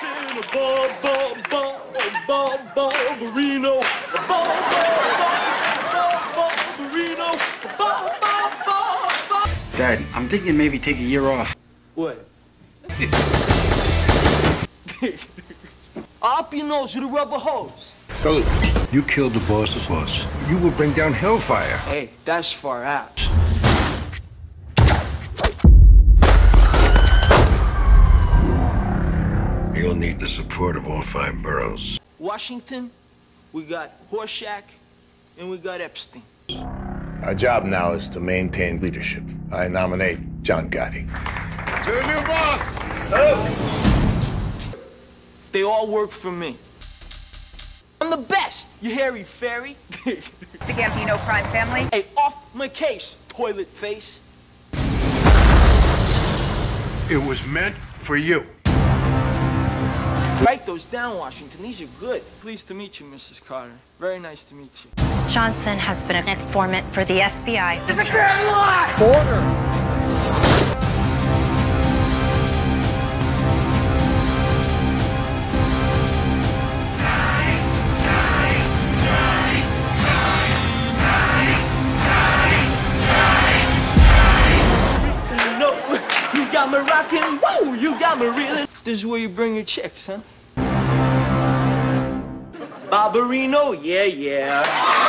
dancing a ball, ball, ball, ball, ball, ball, ball, ball, ballerino, ball, ball, ball, ball. Dad, I'm thinking maybe take a year off. What? Up your nose with a rubber hose. Salute. You killed the boss's boss. You will bring down hellfire. Hey, that's far out. The support of all five boroughs. Washington, we got Horshack, and we got Epstein. Our job now is to maintain leadership. I nominate John Gotti. To the new boss! They all work for me. I'm the best, you hairy fairy. The Gambino crime family. hey, off my case, toilet face. It was meant for you. Write those down, Washington. These are good. Pleased to meet you, Mrs. Carter. Very nice to meet you. Johnson has been an informant for the FBI. No, you got me rocking. Whoa, you got me reeling. This is where you bring your chicks, huh? Barbarino, yeah, yeah.